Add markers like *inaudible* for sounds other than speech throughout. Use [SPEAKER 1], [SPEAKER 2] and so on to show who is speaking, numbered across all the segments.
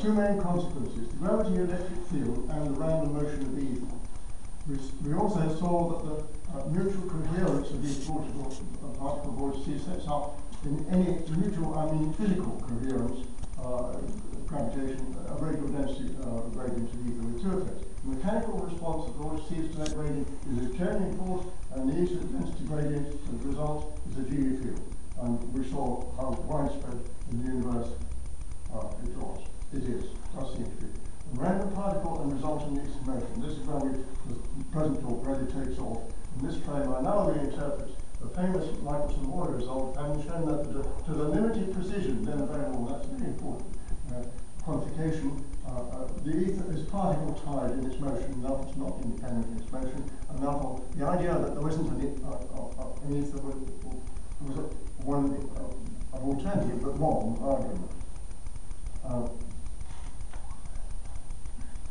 [SPEAKER 1] two main consequences, the gravity electric field and the random motion of the. We, we also saw that the uh, mutual coherence of these particle, uh, particle vortices sets up in any mutual, I mean physical coherence, uh, gravitation, a radial density uh, gradient of ether with two effects. The mechanical response of vortices to that gradient is a turning force, and the ether density gradient as a result is a GE field. And we saw how widespread in the universe uh, it was it is, does seem to be. A random particle and resultant Higgs motion. This is where we, the present talk really takes off. In this frame, I now reinterpret the famous Michelson-Morley result, having shown that to, to the limited precision then available, that's very important, uh, quantification, uh, uh, the ether is particle tied in its motion, it's not independent in its motion, and therefore the idea that there isn't an, uh, uh, uh an ether was, one uh, of alternative but one argument. Uh,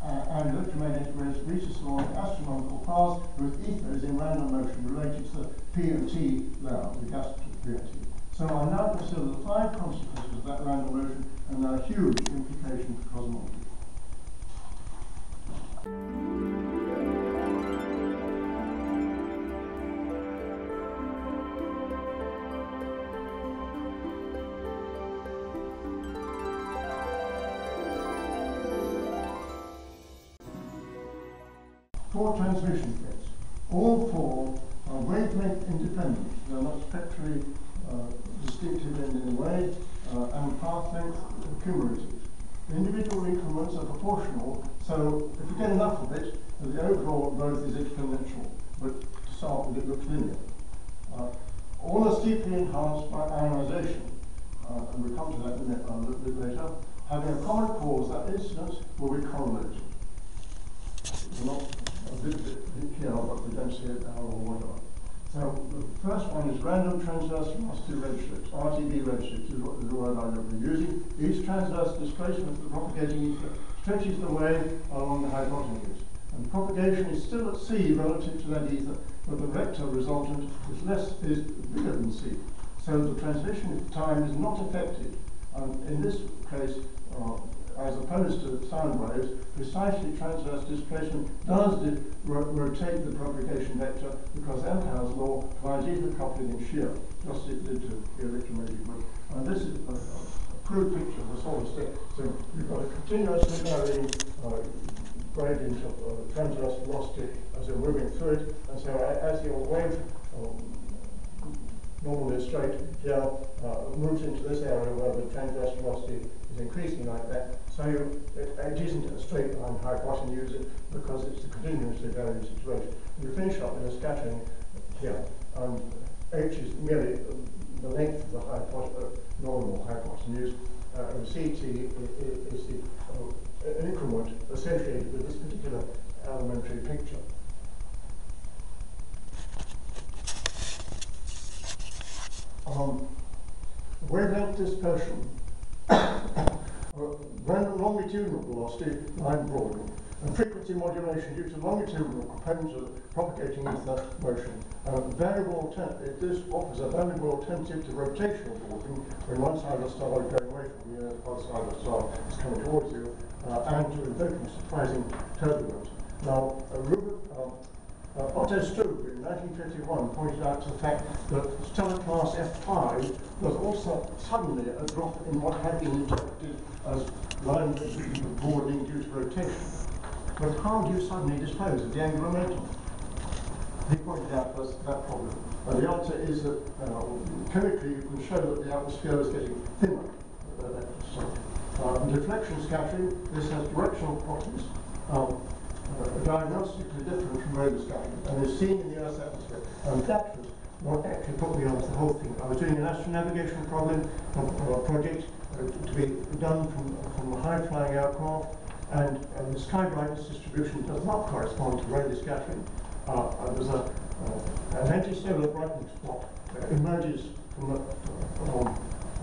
[SPEAKER 1] uh, and electromagnetic waves reaches along astronomical paths with ethers in random motion related to the P and T layer, the gas P and T. So I now consider the five consequences of that random motion and their huge implication for cosmology. Four transmission gates. All four are wavelength independent. They're not spectrally uh, distinctive in any way, uh, and path length cumulative. The individual increments are proportional, so if you get enough of it, the overall growth is exponential, but to start with it looks linear. Uh, all are steeply enhanced by ionization, uh, and we'll come to that a little bit later, having a common cause that incidence will be correlated. Bit, here, but we don't see it now or whatever. So the first one is random transverse velocity redshifts. RTV redshifts is, what, is the word I'm going to be using. Each transverse displacement of the propagating ether stretches the wave along the hypotenuse. And propagation is still at c relative to that ether, but the vector resultant is less is bigger than c. So the transmission time is not affected. And in this case, uh, as opposed to sound waves, precisely transverse displacement does ro rotate the propagation vector because Ampère's law provides ether coupling in shear, just as it did to the electromagnetic wave. And this is a, a crude picture of the solid state. So you've got a continuously varying uh, gradient of uh, transverse velocity as you're moving through it, and so as your wave um, normally a straight here uh, moves into this area where the transverse velocity is increasing like that. So you, it, it isn't a straight line hypotenuse because it's a continuously varying situation. You finish up with a scattering here, and h is merely the length of the hypotenuse, uh, normal hypotenuse, uh, and ct is the uh, increment associated with this particular elementary picture. Um, wavelength dispersion random longitudinal velocity line broadening, and frequency modulation due to longitudinal components of propagating ether motion. Uh, variable this offers a valuable alternative to rotational broadening when one side of the star is going away from you the other side of the star is coming towards you, uh, and to invoking surprising turbulence. Now, uh, Ruben, um, uh, Otto Struve in 1951 pointed out the fact that stellar class F5 was also suddenly a drop in what had been interpreted as line broadening due to rotation. But how do you suddenly dispose of the angular momentum? He pointed out that, that problem. And the answer is that uh, chemically you can show that the atmosphere is getting thinner. Uh, uh, deflection scattering, this has directional properties. Um, diagnostically different from radio scattering and is seen in the Earth's atmosphere. And that was what actually put me onto the whole thing. I was doing an astronavigation problem, a project uh, to be done from, from a high-flying aircraft, and, and the sky brightness distribution does not correspond to radio scattering. Uh, there's a, uh, an anti-solar brightening spot that emerges from the um,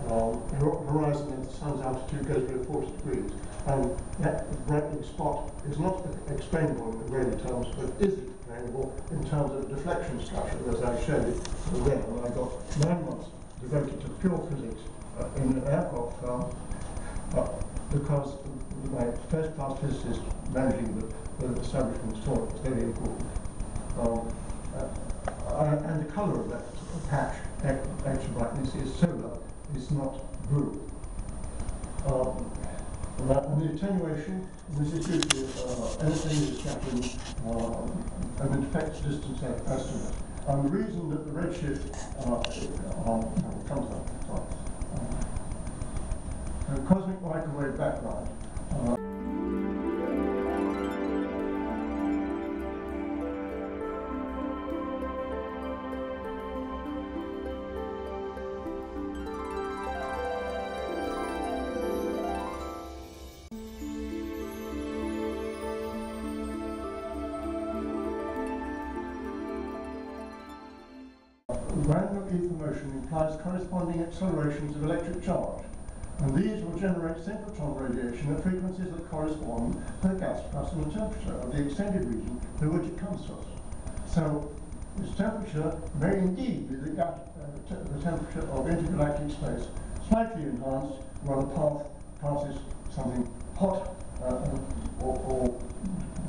[SPEAKER 1] um, horizon as the sun's altitude goes below 40 degrees. And that brightening spot is not explainable in radio terms, but is explainable in terms of deflection structure, as I showed it the red, and I got nine months devoted to pure physics uh, in an aircraft firm uh, because my first class physicist managing the, the establishment thought it was very important. Um, uh, and the colour of that patch, extra brightness, is solar, it's not blue. Um, and the attenuation, this is usually uh, anything is scattering uh, an effect distance estimate. And the reason that the redshift uh, um, comes up, sorry, uh, cosmic microwave background. Corresponding accelerations of electric charge, and these will generate synchrotron radiation at frequencies that correspond to the gas plasma temperature of the extended region through which it comes to us. So its temperature may indeed be the, gas, uh, the temperature of intergalactic space, slightly enhanced where the path passes something hot uh, or, or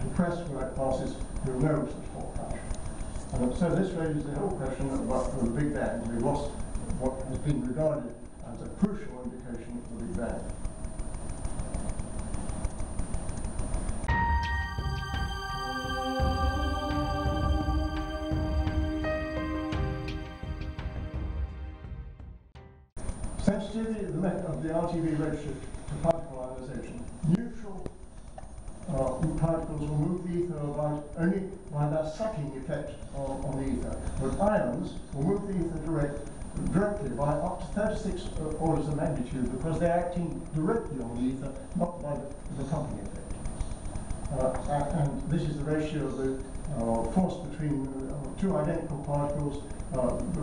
[SPEAKER 1] depressed where it passes through no such hot patch. Uh, so this raises the whole question about the Big Bang. We lost what has been regarded as a crucial indication of the Bang. Sensitivity of the, of the RTV redshift to particle ionization. Neutral uh, particles will move the ether about only by their sucking effect on, on the ether. But ions will move the ether direct, directly by up to 36 uh, orders of magnitude because they're acting directly on the ether, not by the, the effect. Uh, and this is the ratio of the uh, force between uh, two identical particles, uh, the,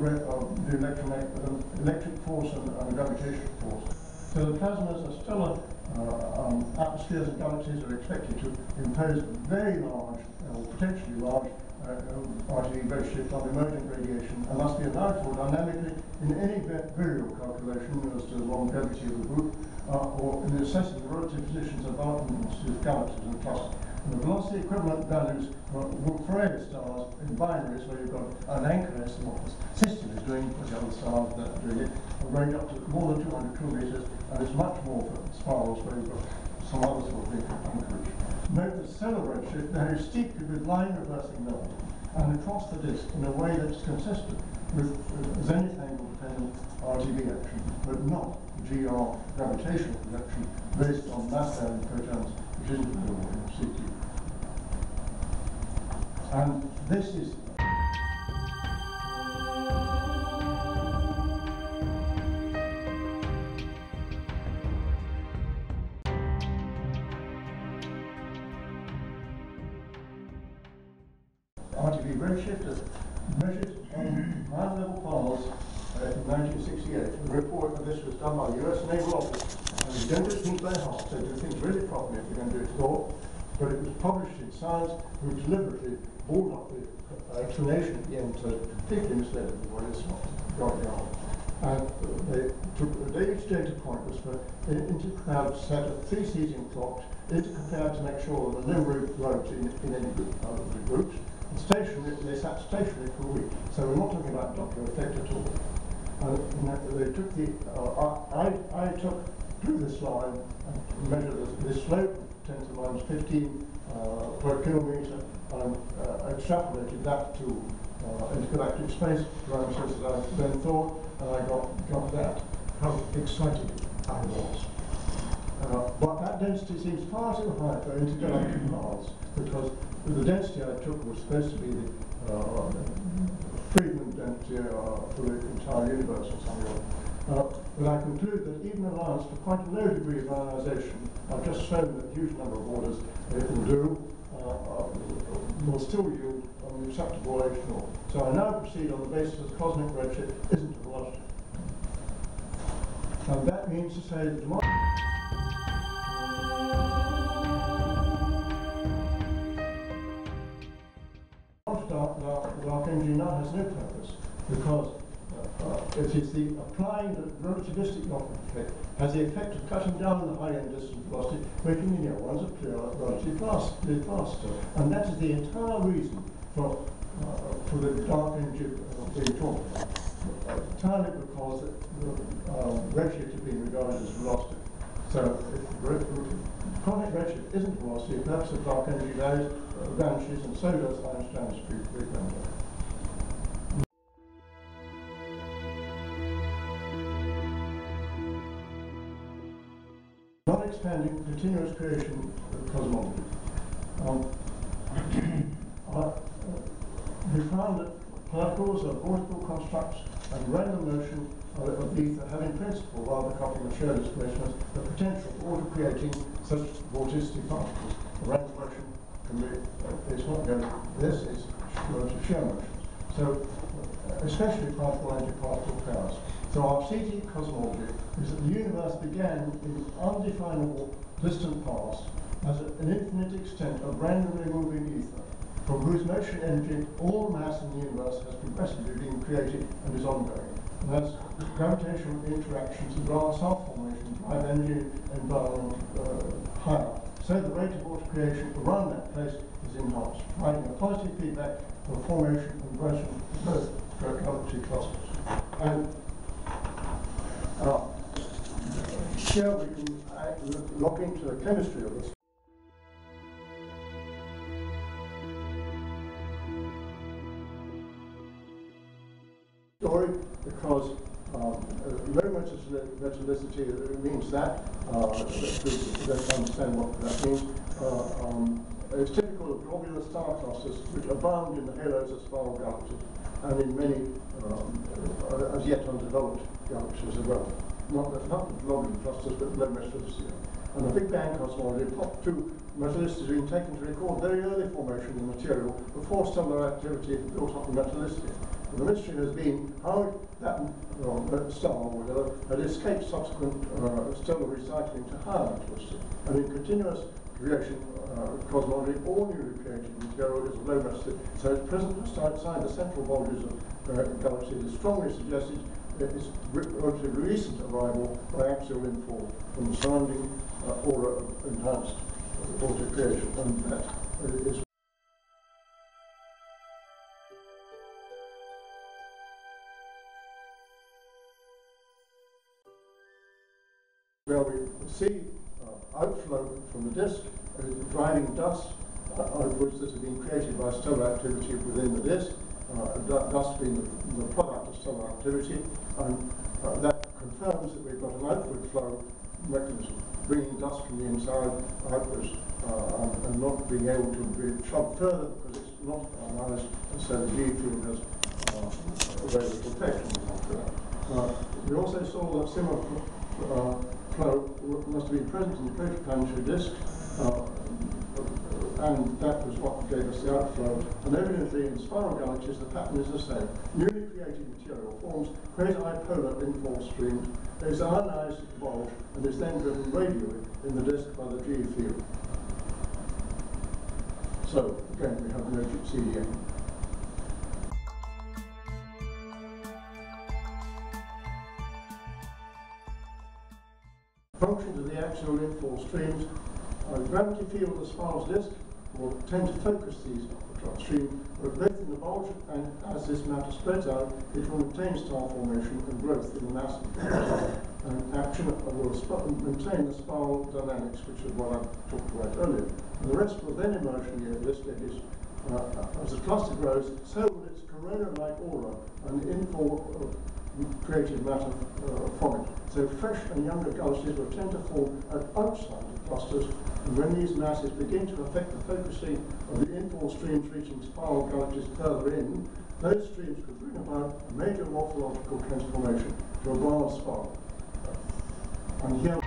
[SPEAKER 1] the electromagnetic, electric force and, and gravitational force. So the plasmas are uh, um, atmospheres and galaxies are expected to impose very large, or potentially large, uh, RTV redshift on emergent radiation and must be allowed for dynamically in any virial calculation as to the longevity of the group uh, or in assessing the relative positions of atoms of galaxies and clusters. And the velocity equivalent values for any stars in binaries where you've got an anchor estimate what the system is doing for the other stars that are doing it, range up to more than 200 kilometers, and it's much more for spirals where you've got some other sort of anchorage. Note that stellar redshift very steeply with line reversing level and across the disk in a way that's consistent with zenith angle dependent RTV action, but not GR gravitational action based on mass bearing photons, which isn't available in CT. And this is the US Naval Office. And you don't do things by half, so do things really properly if you're going to do it at all. But it was published in Science, who deliberately brought up the uh, explanation at the end, so completely misled. It's not it on. And they took, each data point was for intercloud set of three seating clocks, intercloud to make sure there were no roads in, in any group, of the groups, and stationary, they sat stationary for a week. So we're not talking about Doppler effect at all. And they took the, uh, I, I took, drew this line and measured this, slope, 10 to the minus 15 uh, per kilometer, and uh, extrapolated that to uh, intergalactic space parameters that I then thought, and I got, got that. How excited I was. Uh, but that density seems far too high for intergalactic paths because the density I took was supposed to be the uh, Density uh, entire universe or something. Uh, but I conclude that even allowance for quite a low degree of ionization, I've just shown that huge number of orders it will do, uh, uh, will still yield an acceptable H naught. So I now proceed on the basis that cosmic redshift isn't a velocity. And that means to say that dark, dark, dark energy now has no because uh, uh, it is the applying the relativistic effect has the effect of cutting down the high end distance velocity, making the near ones appear relatively fast, faster. And that is the entire reason for, uh, for the dark energy uh, being talked about. Entirely because the um, redshift is being regarded as velocity. So if chronic redshift isn't velocity, perhaps the dark energy uh, vanishes, and so does Einstein's big number. continuous creation cosmology. Um, *clears throat* uh, we found that particles are vortical constructs and random motion of, of ether have in principle, rather coupling the shear displacement, the potential for auto-creating such vorticity particles. The random motion can be, uh, it's not going, to, this is going to shear motions. So, uh, especially particle-antiparticle pairs. So our CT cosmology is that the universe began in its undefinable distant past as an infinite extent of randomly moving ether, from whose motion energy all mass in the universe has progressively been created and is ongoing. And as gravitational interactions and glass star formation drive energy environment uh, higher, so the rate of auto creation around that place is enhanced, providing a positive feedback for formation and progression of both galaxy clusters. And uh, here we can uh, look into the chemistry of this. Story because very much um, low metallicity means that. Uh, let's understand what that means. Uh, um, it's typical of globular star clusters which abound in the halos of spiral galaxies and in many um, as yet undeveloped galaxies as well. Not, not globular clusters, but low metallicity. And the Big Bang cosmology, top two metallicity has been taken to record very early formation of the material before stellar activity built up the metallicity. And the mystery has been how that well, star or whatever had escaped subsequent uh, stellar recycling to higher metallicity. And in continuous creation uh, cosmology, all newly created material is low metallicity. So its presence just outside the central bulges of uh, galaxies is strongly suggested that its relatively recent arrival by axial infall from the surrounding uh, aura of enhanced auto creation. And where we see uh, outflow from the disk, uh, driving dust, uh, which has been created by stellar activity within the disk, uh, dust being the, the, product stellar activity, and uh, that confirms that we've got an outward flow mechanism, bringing dust from the inside outwards uh, and, and, not being able to be shoved further because it's not ionized, and so the field has uh, a very little effect on that. Uh, we also saw that similar uh, flow must have been present in the protoplanetary disk, uh, and that was what gave us the outflow. And evidently in spiral galaxies the pattern is the same. Newly created material forms quasi-polar infall streams, is ionized at the bulge, and is then driven radially in the disk by the G field. So again we have no CDM. functions of the axial infall streams are the gravity field of the spiral's disk will tend to focus these stream both in the bulge and as this matter spreads out it will maintain star formation and growth in the mass and action will maintain the spiral dynamics which is what I talked about earlier. And the rest will then emerge from the is uh, as the cluster grows so will its corona-like aura and the infall of created matter uh, from it. So fresh and younger galaxies will tend to form at outside clusters, and when these masses begin to affect the focusing of the infall streams reaching spiral galaxies further in, those streams could bring about a major morphological transformation to a Brownian spiral. And here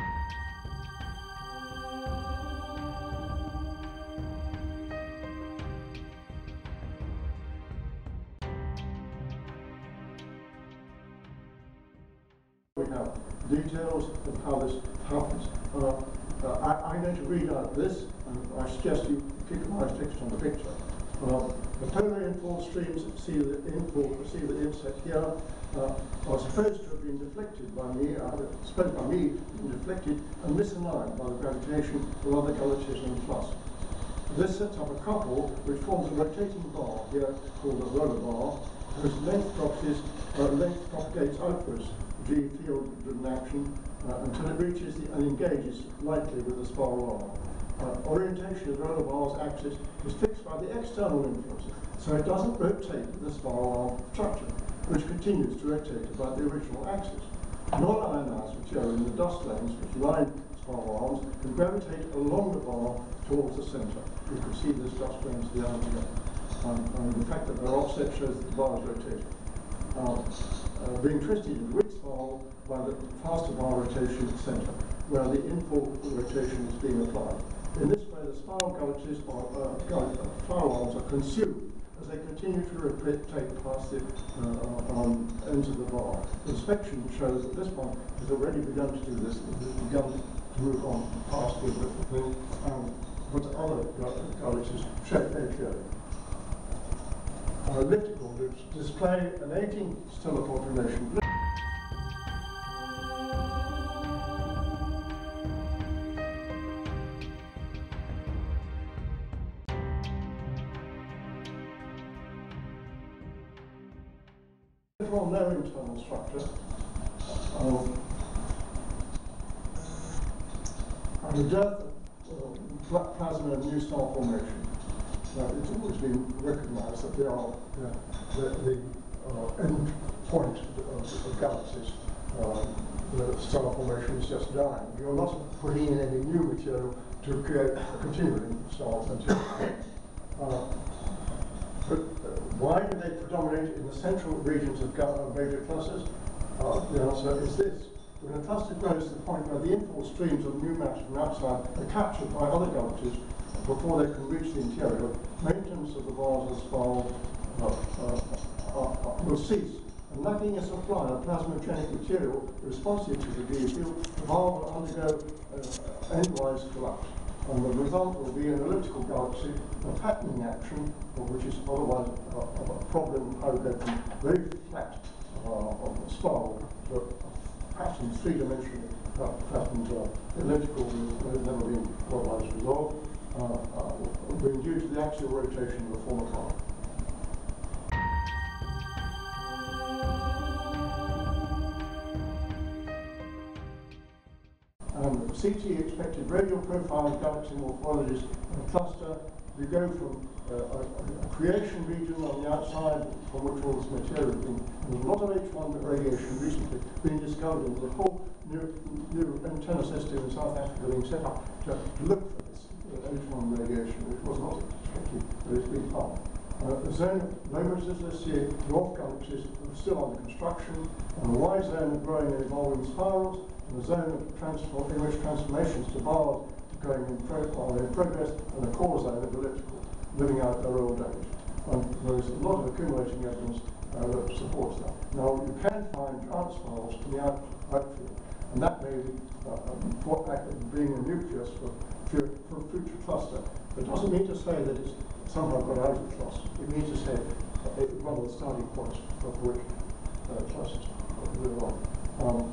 [SPEAKER 1] see the infall, see the inset here, uh, are supposed to have been deflected by me, uh, supposed by me, been deflected and misaligned by the gravitation of other galaxies and clusters. This sets up a couple which forms a rotating bar here called a roller bar, whose length propagates, uh, length propagates outwards, G field driven action, uh, until it reaches the, and engages lightly with the spiral arm. Uh, orientation of the bar's axis is fixed by the external influences, so it doesn't rotate the spiral structure which continues to rotate about the original axis. Non-ionized material in the dust lanes which line spiral arms can gravitate along the bar towards the center. You can see this dust lanes the other way. Um, and the fact that they're offset shows that the bar is rotating. Uh, uh, being twisted in which spiral by the faster bar rotation at the center, where the infall rotation is being applied. The spiral galaxies or uh, arms are consumed as they continue to rotate past the uh, um, ends of the bar. Inspection shows that this one has already begun to do this, it has begun to move on past the, um, what other galaxies show here. Uh, elliptical display an 18 stellar population. Well, no internal structure. Um, and the death of uh, plasma new star formation. Now, it's always been recognized that they are the, the, uh, end point of, of galaxies. Uh, the star formation is just dying. You're not putting in any new material to create a continuing star but uh, why do they predominate in the central regions of major clusters? Uh, the answer is this. When a cluster grows to the point where the infall streams of new matter from outside are captured by other galaxies before they can reach the interior, maintenance of the of the spiral uh, uh, uh, will cease. And lacking a supply of plasmogenic material responsive to the field, the bar will undergo uh, endwise collapse and the result will be an elliptical galaxy, a patterning action, which is otherwise a, a problem how they from very flat uh, on the spiral to patterned three-dimensional uh, patterned uh, elliptical has never been otherwise resolved, uh, uh, being due to the axial rotation of the former part. CT expected radial profile of galaxy morphologies in cluster. We go from uh, a, a, creation region on the outside from which all this material has been. There's a lot of H1 radiation recently being discovered, and a whole new, new antenna system in South Africa being set up to, look for this uh, H1 radiation, which was not expected, but it's been found. Uh, the zone of low associated dwarf galaxies still under construction, and the Y zone growing and evolving spirals, the zone of transform, in which transformations to going in, pro, are in progress, and the core zone of elliptical, living out their old age. And there's a lot of accumulating evidence uh, that supports that. Now, you can find transfers from the out, outfield, and that may be uh, um, what being a nucleus for, for, for future cluster. It doesn't mean to say that it's somehow got out of cluster. It means to say uh, one of the starting points of which uh, clusters live on. Um, Um,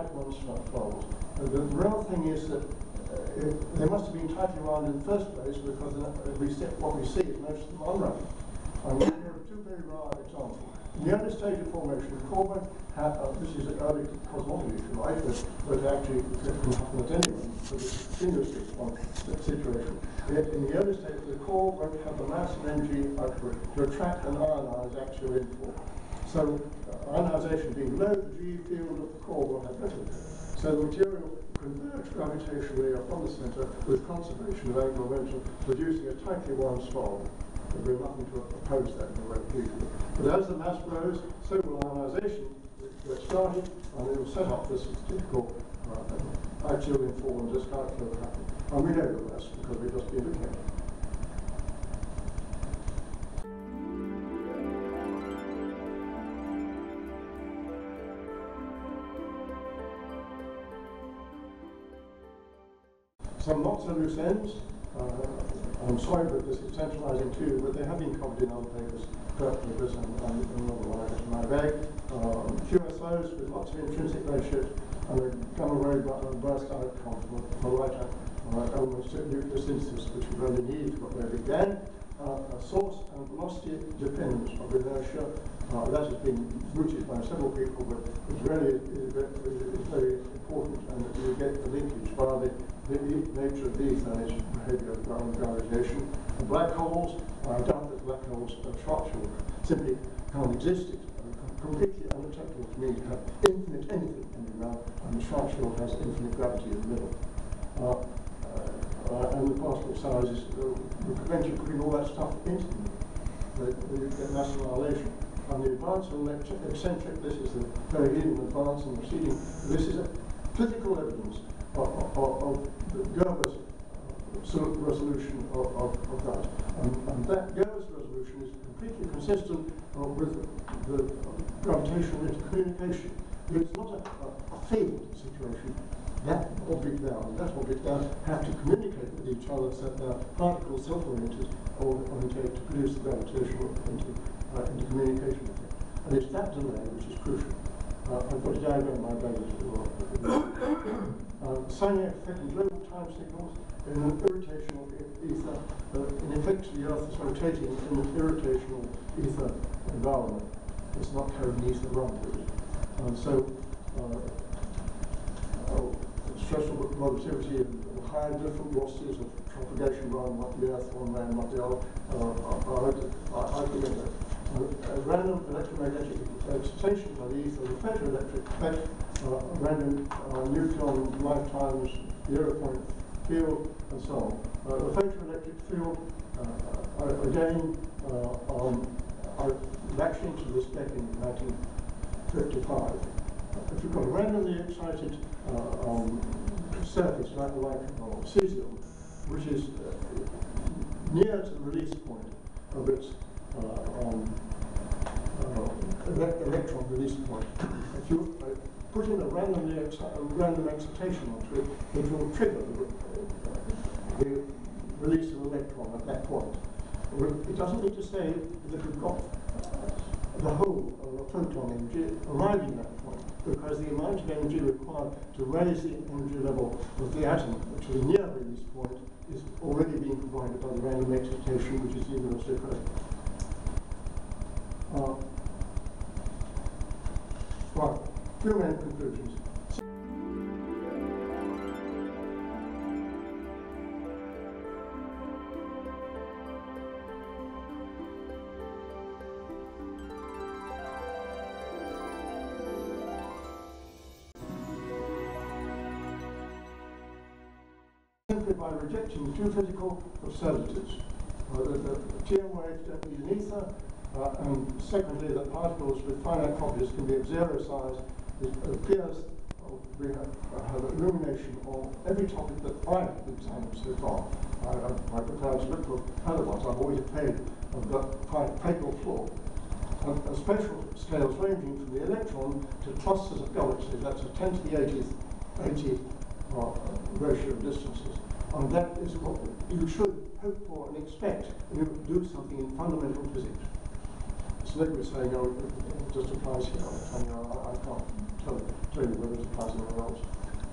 [SPEAKER 1] type 1. Uh, the real thing is that uh, it, they must have been tightly wound in the first place because uh, we see, what we see is most of them unround. And here are two very rare examples. In the early stage of formation, core had, uh, this is an early cosmology, if you like, but, but actually it can happen at any so it's continuously one situation. Yet in the early stage, the core won't have the mass and energy to attract and ionize axial infall. So uh, ionization being low, the G field of the core will have little. So the material converge gravitationally upon the center with conservation of angular momentum, producing a tightly wound spiral. There'll be nothing to oppose that in the way But as the mass grows, so will ionization get started, and it will set up this typical uh, axial infall and discard flow pattern. And we know the rest because we've just been looking at it. Some not so loose ends. Uh, I'm sorry that this is centralising too, but they have been covered in other papers, this and, and another one in my bag. Um, QSOs with lots of intrinsic redshifts and a gamma ray burst outcome for, for lighter uh, elements nuclear synthesis, which we really need what they began. Uh, a source and velocity dependence of inertia. Uh, that has been mooted by several people, but it's really is very important, and you get the linkage via the the nature of these and its behavior of ground gravitational. And black holes, doubt that black holes are Schwarzschild simply can't exist. Completely unacceptable to me to have infinite anything in the ground, and the Schwarzschild has infinite gravity in the middle. Uh, uh, and the particle sizes uh, prevent you putting all that stuff into them. You get mass annihilation. On the advanced and eccentric, this is the very hidden advance and receding. This is a physical evidence of, of, Gerber's uh, resolution of, of, of that. And, and, that Gerber's resolution is completely consistent uh, with the gravitational intercommunication. It's not a, a, a failed situation. That object there and that object there have to communicate with each other so that particles self-oriented or orientate to produce the gravitational uh, intercommunication. And it's that delay which is crucial. Uh, I've got a diagram in my bag as well. Um, sine affecting global time signals in an irrotational ether. Uh, in effect, the Earth is rotating in an irrotational ether environment. It's not carrying ether around it. And so, uh, oh, stressful relativity and high different velocities of propagation around what the Earth, one way and what the other, uh, are, are, are, are a random electromagnetic excitation by the ether, the photoelectric effect, random uh, neutron lifetimes, zero point field, and so on. Uh, the photoelectric field, uh, uh, again, um, I latched into this back in 1955. If you've got a randomly excited um, surface like, like uh, cesium, which is near to the release point of its uh, um, uh, electron release point. If you uh, put in a random, a random excitation onto it, it will trigger the, the release of electron at that point. It doesn't need to say that you've got the whole of a photon energy arriving at that point, because the amount of energy required to raise the energy level of the atom to the near release point is already being provided by the random excitation, which is universally present. Uh, main conclusions. simply by rejecting two physical absurdities. Uh, the, the TM waves don't an ether, uh, and secondly, that particles with finite properties can be of zero size. It appears we have, have illumination on every topic that I've examined so far. I, I, I prefer to look for other. I've always paid of the fatal flaw. And, and spatial scales ranging from the electron to clusters of galaxies, that's a 10 to the 80th, 80 uh, ratio of distances. And that is what you should hope for and expect when you do something in fundamental physics. Slick was saying, oh, it just applies here. And, I, I can't tell, tell, you whether it applies anywhere else.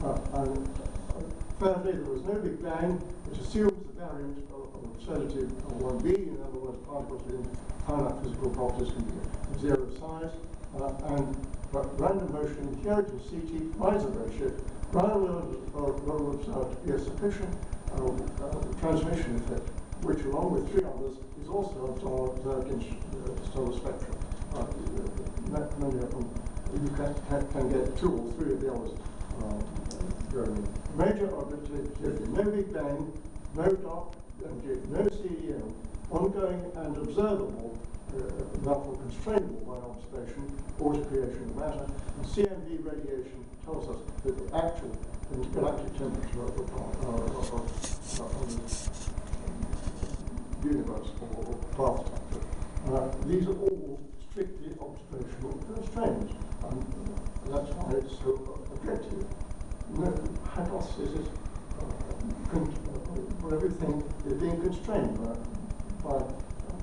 [SPEAKER 1] Uh, and uh, thirdly, there was no Big Bang, which assumes the variant of, of absurdity of 1b. In other words, particles with finite physical properties can be zero size. Uh, and random motion inherent in CT Meissner redshift, rather will, will observe to be a sufficient uh, uh, transmission effect which along with three others is also observed in uh, stellar spectra. Uh, many of them, you can, can, can, get two or three of the others uh. Major objectivity, no Big Bang, no dark energy, no CDM, ongoing and observable, uh, therefore constrainable by observation, or autocreation of matter, and CMB radiation tells us that the actual galactic temperature of, of, of, of universe or, or class Uh, these are all strictly observational constraints, and that's why it's so objective. No hypothesis is uh, everything is being constrained by, by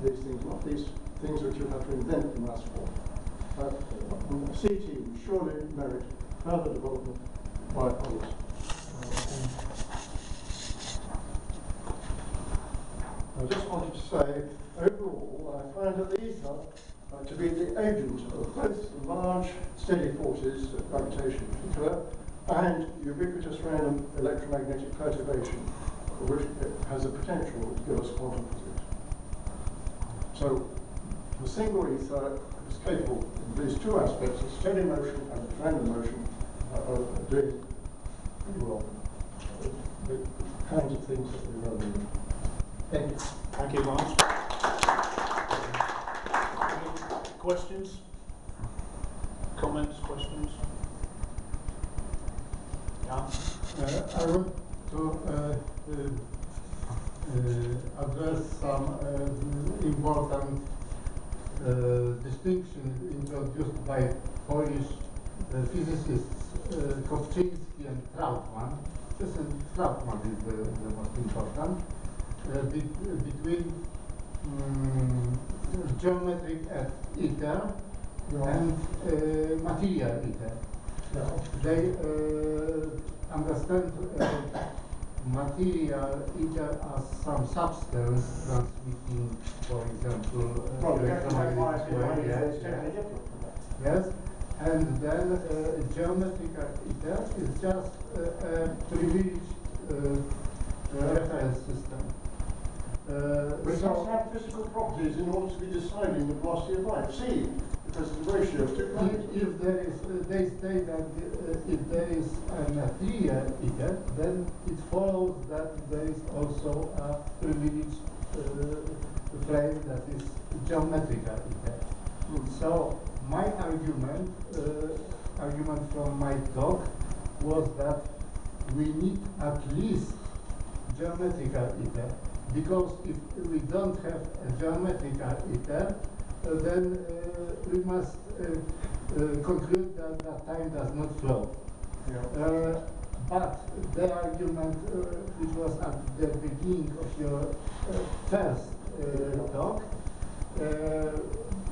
[SPEAKER 1] these things, not these things which you have to invent and mass for. Uh, CT surely merit further development by others. I just wanted to say, overall, I find that these are uh, to be the agent of both the large, steady forces, of gravitation in particular, and ubiquitous random electromagnetic perturbation, which has the potential to give us quantum physics. So, the single ether is capable of these two aspects, of steady motion and random motion, uh, of doing pretty well uh, the kinds of things that we really need. Thank you.
[SPEAKER 2] Thank you, Miles. Any questions? Comments, questions? Yeah?
[SPEAKER 3] Uh, I want to uh, uh, uh, address some uh, important distinction introduced by Polish physicists Kopczyński and Trautman. This is Trautman is the, the most important be, between um, geometric at ether and uh, material ether they uh, understand material either as some substance transmitting, for example, uh,
[SPEAKER 1] Well, electromagnetic wave
[SPEAKER 3] yes, yes,
[SPEAKER 1] different from that.
[SPEAKER 3] yes. And then uh, geometrical ether is just uh, a privileged reference system. Uh,
[SPEAKER 1] But must have physical properties in order to be deciding the velocity of light. C, because of the ratio of two
[SPEAKER 3] If, if there is, uh, they say that uh, if there is a material ether, then it follows that there is also a privileged uh, frame that is geometrical ether. So my argument, uh, argument from my talk was that we need at least geometrical ether because if we don't have a geometrical ether, uh, then uh, we must uh, uh, conclude that, that time does not flow.
[SPEAKER 1] Yeah.
[SPEAKER 3] Uh, but the argument uh, which was at the beginning of your uh, first uh, talk uh,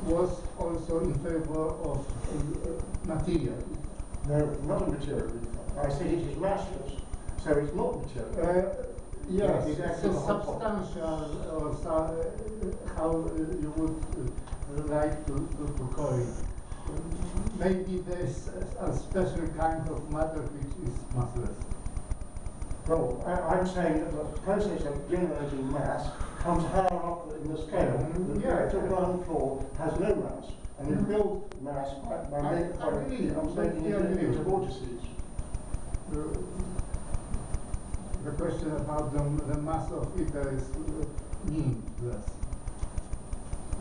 [SPEAKER 3] was also in favor of uh, material.
[SPEAKER 1] No, not material. I said it is massless, so it's not material.
[SPEAKER 3] Uh, yes,
[SPEAKER 1] it's exactly
[SPEAKER 3] so
[SPEAKER 1] the whole point.
[SPEAKER 3] substantial or so, uh, how uh, you would uh, like to, to, to call it. Maybe there's a, a special kind of matter which is massless.
[SPEAKER 1] Well, I, I'm saying that the process of generating mass comes higher up in the scale.
[SPEAKER 3] Mhm.
[SPEAKER 1] The
[SPEAKER 3] Yeah.
[SPEAKER 1] actual ground floor has no mass, and you build mass by, by
[SPEAKER 3] I-
[SPEAKER 1] making,
[SPEAKER 3] I agree.
[SPEAKER 1] I'm making
[SPEAKER 3] I
[SPEAKER 1] it into vortices.
[SPEAKER 3] Uh, the question about the, the mass of ether is uh, meaningless.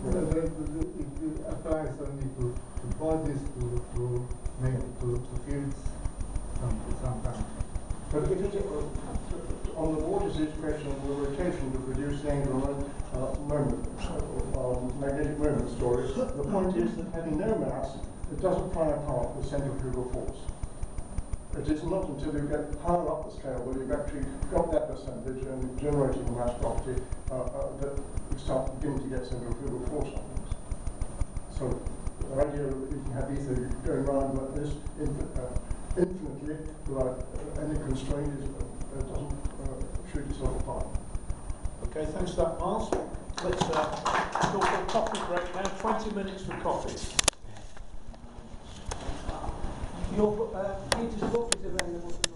[SPEAKER 3] Uh, the- the- it applies only to, to bodies, to, to maybe to, to fields, some, sometimes.
[SPEAKER 1] But if it, uh, on the vortices question, the rotation would reduce the angular uh, moment, uh, um, magnetic moment story. The point is that having no mass, it doesn't fly apart with centrifugal force. It is not until you get higher up the scale where you've actually got that percentage and generating the mass property uh, uh, that you start beginning to get centrifugal force on things. So the idea that you can have ether going around like this uh, infinitely without uh, any constraint is, uh, doesn't uh, shoot itself apart.
[SPEAKER 2] Okay, thanks for that, Miles. Let's go for a coffee break now. 20 minutes for coffee.
[SPEAKER 4] Your, uh, Peter's book is available